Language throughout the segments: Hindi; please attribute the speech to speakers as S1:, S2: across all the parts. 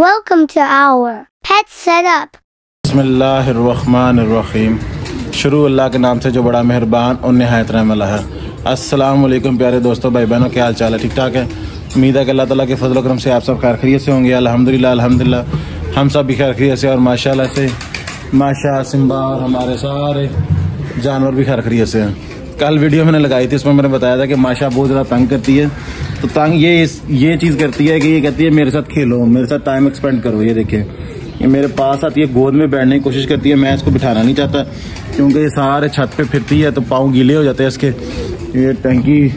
S1: Welcome to our pet setup.
S2: बसमीम शुरू अल्लाह के नाम से जो बड़ा मेहरबान और नहायत रहमला है। वालेकुम प्यारे दोस्तों भाई बहनों क्या हाल चाल है? ठीक ठाक है? उम्मीद है कि अल्लाह ताला के फजल करम से आप सब खैर खरीत से होंगे। अल्हम्दुलिल्लाह अल्हम्दुलिल्लाह। हम सब भी खैर खरीत से और माशाल्लाह से माशा सिम्बा और हमारे सारे जानवर भी खैर खरीत से हैं। कल वीडियो मैंने लगाई थी, उसमें मैंने बताया था कि माशा बहुत ज़्यादा तंग करती है। तो तंग ये ये चीज़ करती है कि ये कहती है, मेरे साथ खेलो, मेरे साथ टाइम एक्सपेंड करो, ये देखिए ये मेरे पास आती है, गोद में बैठने की कोशिश करती है, मैं इसको बिठाना नहीं चाहता, क्योंकि ये सारे छत पे फिरती है तो पाँव गीले हो जाते हैं इसके। ये टंकी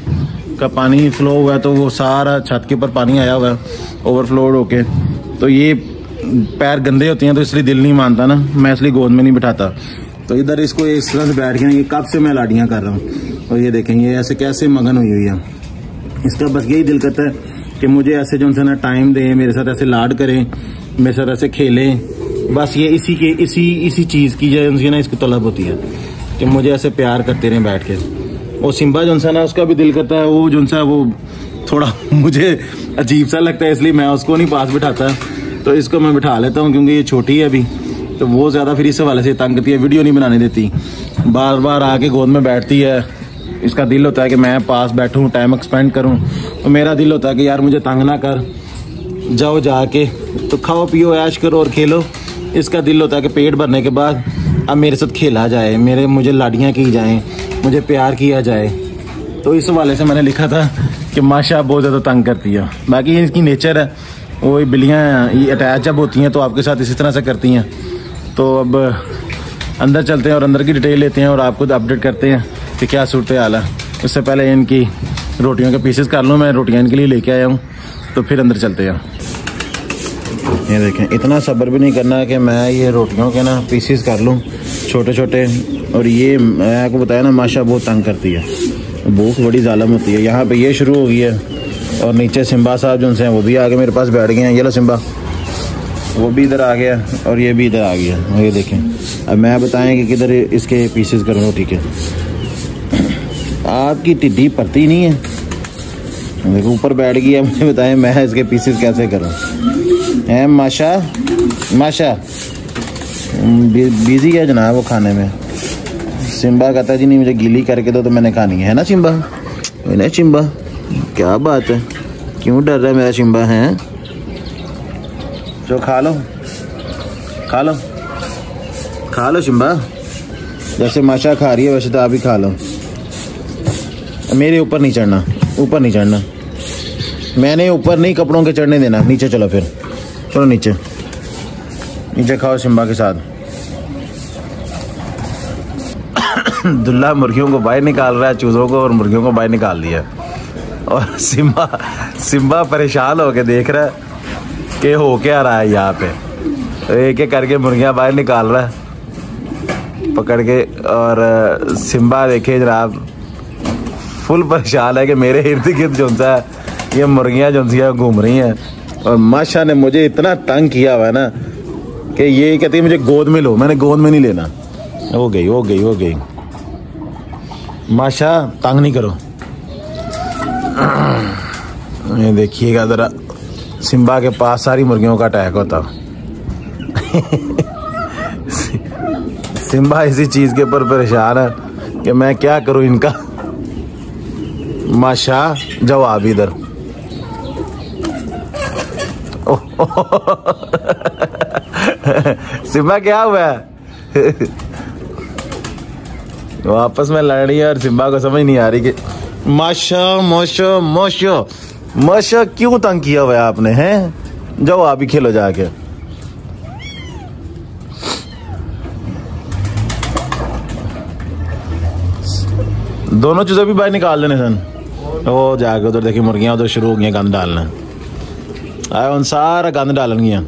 S2: का पानी फ्लो हुआ है तो वो सारा छत के ऊपर पानी आया हुआ है ओवरफ्लोड होके। तो ये पैर गंदे होते हैं तो इसलिए दिल नहीं मानता ना, मैं इसलिए गोद में नहीं बिठाता। तो इधर इसको इस तरह से बैठ गया ये कब से मैं लाडियाँ कर रहा हूँ? और ये देखें, ये ऐसे कैसे मगन हुई हुई है? इसका बस यही दिल करता है कि मुझे ऐसे जो उनसे ना टाइम दें, मेरे साथ ऐसे लाड करें, मेरे साथ ऐसे खेलें। बस ये इसी के, इसी इसी चीज़ की जो उनकी ना इसकी तलब होती है कि मुझे ऐसे प्यार करते रहें बैठ के। वो सिम्बा जो ना, उसका भी दिल करता है, वो जो सा वो थोड़ा मुझे अजीब सा लगता है, इसलिए मैं उसको नहीं पास बिठाता। तो इसको मैं बिठा लेता हूँ क्योंकि ये छोटी है अभी। तो वो ज़्यादा फिर इस हवाले से तंग करती है, वीडियो नहीं बनाने देती। बार बार आके गोद में बैठती है। इसका दिल होता है कि मैं पास बैठूं टाइम एक्सपेंड करूँ। तो मेरा दिल होता है कि यार मुझे तंग ना कर। जाओ जाके तो खाओ, पियो, ऐश करो और खेलो। इसका दिल होता है कि पेट भरने के बाद अब मेरे साथ खेला जाए, मेरे, मुझे लाडियाँ की जाएँ, मुझे प्यार किया जाए। तो इस हवाले से मैंने लिखा था कि माशा बहुत ज़्यादा तंग करती है। बाकी इसकी नेचर है। वो ये बिल्लियाँ ये अटैच जब होती हैं तो आपके साथ इसी तरह से करती हैं। तो अब अंदर चलते हैं और अंदर की डिटेल लेते हैं और आपको अपडेट करते हैं। कि क्या सूरत हाल है? उससे पहले इनकी रोटियों के पीसेस कर लूँ, मैं रोटियाँ इनके लिए लेके आया हूँ तो फिर अंदर चलते हैं। ये देखें, इतना सब्र भी नहीं करना कि मैं ये रोटियों के ना पीसेस कर लूँ छोटे छोटे और ये मैं आपको बताया ना, माशा बहुत तंग करती है। भूख बड़ी ज़ालम होती है। यहाँ पे ये शुरू हो गई है, और नीचे सिम्बा साहब जो हैं, वो भी आगे मेरे पास बैठ गए हैं। ये लो सिम्बा। वो भी इधर आ गया, और ये भी इधर आ गया। ये देखें, अब मैं बताएँ कि किधर इसके पीसेस करूँ ठीक है? आपकी टिड्डी पड़ती नहीं है। देखो, ऊपर बैठ गई है, मुझे बताएँ, मैं इसके पीसेस कैसे करूँ? है, माशा? माशा? बिज़ी है जनाब वो खाने में। सिम्बा कहता जी नहीं, मुझे गीली करके दो तो मैंने खानी है। ना, सिम्बा? ना चिम्बा क्या बात है। क्यों डर रहा है मेरा चिम्बा है? जो खा लो। खा लो। खा लो शिम्बा जैसे माशा खा रही है, वैसे तो आप ही खा लो। मेरे ऊपर नहीं चढ़ना, ऊपर नहीं चढ़ना। मैंने ऊपर नहीं कपड़ों के चढ़ने देना, नीचे चलो फिर। चलो नीचे। नीचे खाओ शिम्बा के साथ। दुल्ला मुर्गियों को बाहर निकाल रहा है, चूजों को और मुर्गियों को बाहर निकाल दिया। और सिम्बा सिम्बा परेशान होके देख रहा है कि हो क्या रहा है यहाँ पे। एक एक करके मुर्गियाँ बाहर निकाल रहा है। पकड़ के और, सिम्बा देखे जनाब फुल परेशान है कि मेरे इर्द गिर्द जो है, ये मुर्गियाँ जो सी घूम रही हैं। और माशा ने मुझे इतना तंग किया हुआ है ना कि ये कहती है, मुझे गोद में लो, मैंने गोद में नहीं लेना। हो गई हो गई हो गई। माशा, तंग नहीं करो। ये देखिएगा ज़रा, सिम्बा के पास सारी मुर्गियों का अटैक होता। सिम्बा इसी चीज़ के ऊपर परेशान है कि मैं क्या करूँ इनका। माशा, जवाब इधर। सिम्बा क्या हुआ? वापस में लड़ रही है और सिम्बा को समझ नहीं आ रही कि माशा, मोशो मोशो। मशा क्यों तंग किया हुआ आपने, हैं? जाओ आप ही खेलो जाके। दोनों चीज़ें भी बाहर निकाल लेने सन वो जाके उधर देखिए मुर्गियाँ, उधर शुरू हो गई गंद डालना। आए, उन सारा गंद डालनगियाँ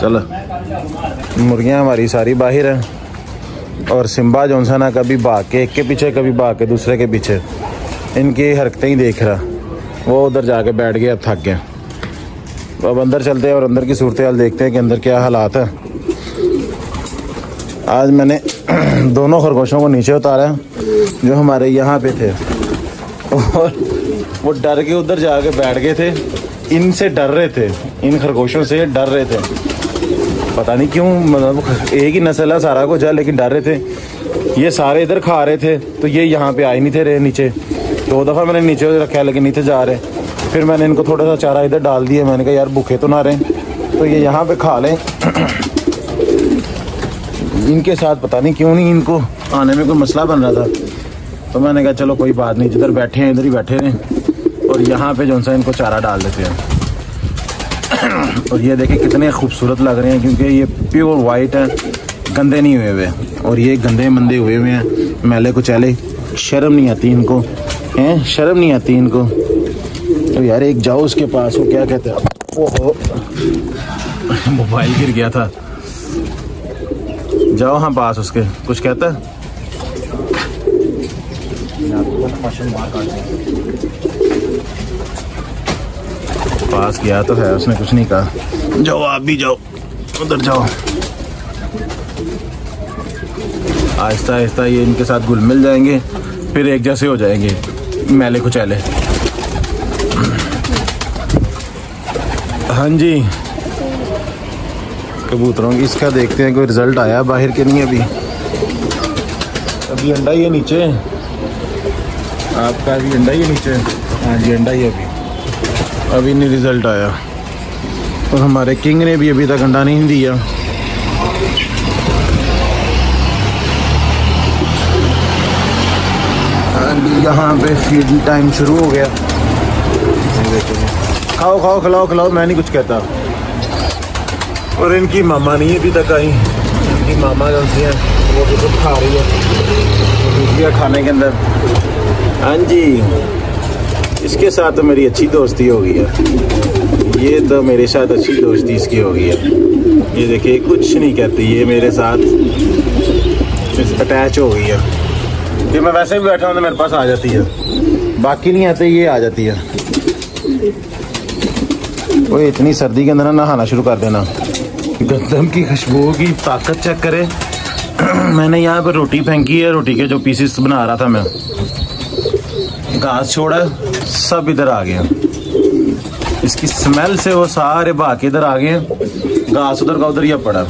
S2: चलो। मुर्गियाँ हमारी सारी बाहर हैं। और सिम्बा जो सा ना कभी भाग के, एक के पीछे, कभी भाग के, दूसरे के पीछे। इनकी हरकतें ही देख रहा। वो उधर जाके बैठ गया अब थक गया अब अंदर चलते हैं और अंदर की सूरत हाल देखते हैं कि अंदर क्या हालात है। आज मैंने दोनों खरगोशों को नीचे उतारा जो हमारे यहाँ पे थे। और वो डर के उधर जाके बैठ गए थे। इनसे डर रहे थे। इन खरगोशों से डर रहे थे। पता नहीं क्यों मतलब एक ही नस्ल है, सारा कुछ है, लेकिन डर रहे थे। ये सारे इधर खा रहे थे तो ये यहाँ पे आए नहीं थे, रहे नीचे। दो दफ़ा मैंने नीचे रखा लेकिन नीचे जा रहे फिर मैंने इनको थोड़ा सा चारा इधर डाल दिया। मैंने कहा, यार, भूखे तो ना रहे। तो ये यहाँ पे खा लें। इनके साथ पता नहीं क्यों नहीं इनको आने में कोई मसला बन रहा था। तो मैंने कहा, चलो, कोई बात नहीं, जिधर बैठे हैं, इधर ही बैठे रहें। और यहाँ पे जो सा इनको चारा डाल देते हैं। और ये देखें कितने खूबसूरत लग रहे हैं, क्योंकि ये प्योर वाइट है, गंदे नहीं हुए हुए। और ये गंदे मंदे हुए हुए हैं, मैले कुचैले शर्म नहीं आती इनको, हैं? शर्म नहीं आती इनको। तो यार, एक जाओ उसके पास, वो क्या कहते हैं? मोबाइल गिर गया था। जाओ हाँ पास उसके। कुछ कहता है? पास गया तो है, उसने कुछ नहीं कहा। जाओ, आप भी जाओ। उधर जाओ। आहिस्ता आहिस्ता ये इनके साथ घुल मिल जाएँगे, फिर एक जैसे हो जाएँगे। मैले कुचैले। हाँ जी। कबूतरों की। इसका देखते हैं, कोई रिज़ल्ट आया बाहर के नहीं अभी? अभी अंडा ही है नीचे। आपका अभी अंडा ही है नीचे? हाँ जी, अंडा ही अभी। अभी नहीं रिज़ल्ट आया। और हमारे किंग ने भी अभी तक अंडा नहीं दिया। यहाँ पे फीडिंग टाइम शुरू हो गया। खाओ खाओ, खिलाओ खिलाओ, मैं नहीं कुछ कहता। और इनकी मामा नहीं अभी तक आई। इनकी मामा जो है वो भी कुछ खा रही है। खाने के अंदर। हाँ जी। इसके साथ तो मेरी अच्छी दोस्ती हो गई है। ये तो मेरे साथ अच्छी दोस्ती इसकी हो गई है। ये देखिए कुछ नहीं कहती ये मेरे साथ अटैच हो गई है। ये मैं वैसे भी बैठा हूँ तो मेरे पास आ जाती है। बाकी नहीं आते ये आ जाती है। वो इतनी सर्दी के अंदर ना नहाना शुरू कर देना। गंदम की खुशबू की ताकत चेक करे। मैंने यहाँ पर रोटी फेंकी है, रोटी के जो पीसेस बना रहा था मैं। घास छोड़ा, सब इधर आ गया। इसकी स्मेल से वो सारे बाकी इधर आ गए। घास उधर का उधर ही पड़ा।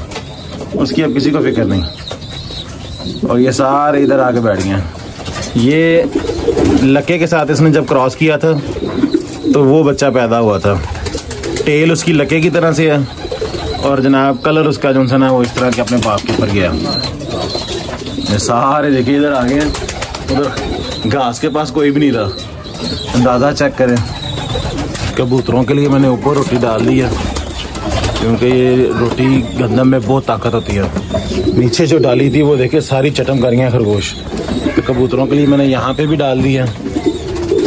S2: उसकी अब किसी को फ़िक्र नहीं। और ये सारे इधर आके बैठ गए। ये लक्के के साथ इसने जब क्रॉस किया था तो वो बच्चा पैदा हुआ था। टेल उसकी लके की तरह से है। और जनाब, कलर उसका जो ना, वो इस तरह के अपने बाप के ऊपर गया। सारे देखिए, इधर आ गए। उधर घास के पास कोई भी नहीं रहा। अंदाज़ा चेक करें। कबूतरों के लिए मैंने ऊपर रोटी डाल दी है, क्योंकि ये रोटी गंदम में बहुत ताकत होती है। नीचे जो डाली थी, वो देखे सारी चटम करियाँ खरगोश। तो कबूतरों के लिए मैंने यहाँ पे भी डाल दिया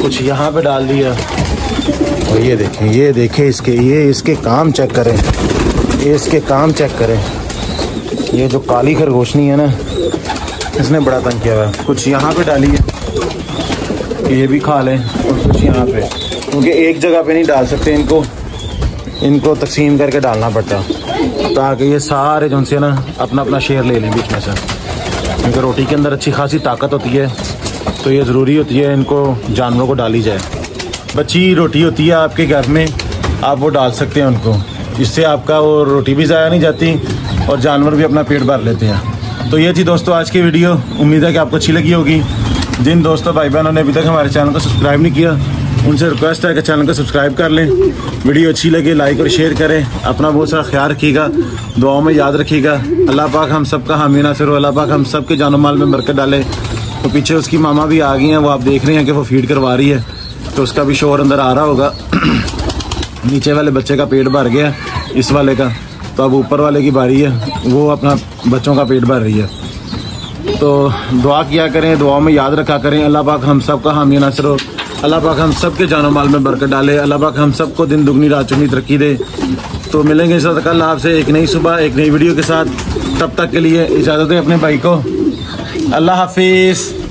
S2: कुछ यहाँ पे डाल दिया और ये देखें ये देखें, इसके, ये इसके काम चेक करें। ये इसके काम चेक करें। ये जो काली खरगोशनी है ना, इसने बड़ा तंग किया हुआ है। कुछ यहाँ पे डाली है ये भी खा लें, और कुछ यहाँ पे। क्योंकि एक जगह पे नहीं डाल सकते इनको। इनको तकसीम करके डालना पड़ता। ताकि ये सारे जो से ना अपना अपना शेयर ले लें बीच में से। क्योंकि रोटी के अंदर अच्छी खासी ताकत होती है तो ये ज़रूरी होती है इनको, जानवरों को डाली जाए। बच्ची रोटी होती है आपके घर में, आप वो डाल सकते हैं उनको। इससे आपका वो रोटी भी ज़ाया नहीं जाती और जानवर भी अपना पेट भर लेते हैं। तो ये थी दोस्तों आज की वीडियो। उम्मीद है कि आपको अच्छी लगी होगी। जिन दोस्तों भाई बहनों ने अभी तक हमारे चैनल को सब्सक्राइब नहीं किया, उनसे रिक्वेस्ट है कि चैनल को सब्सक्राइब कर लें। वीडियो अच्छी लगे, लाइक और शेयर करें। अपना बहुत सारा ख्याल रखिएगा, दुआओं में याद रखिएगा। अल्लाह पाक हम सबका हामी नासिर अल्लाह पाक हम सब के जानो माल में बरकत डाले। तो पीछे उसकी मामा भी आ गई हैं, वो आप देख रहे हैं कि वो फ़ीड करवा रही है। तो उसका भी शोर अंदर आ रहा होगा। नीचे वाले बच्चे का पेट भर गया, इस वाले का। तो अब ऊपर वाले की बारी है, वो अपना बच्चों का पेट भर रही है। तो दुआ किया करें दुआ में याद रखा करें, अल्लाह पाक हम सब का हामी नासर हो अल्लाह पाक हम सब के जानो माल में बरकत डाले, अल्लाह पाक हम सबको दिन दुगनी रात चुनी तरक्की दे। तो मिलेंगे इस कल आपसे एक नई सुबह, एक नई वीडियो के साथ। तब तक के लिए इजाज़त है अपने भाई को। अल्लाह हाफिज़।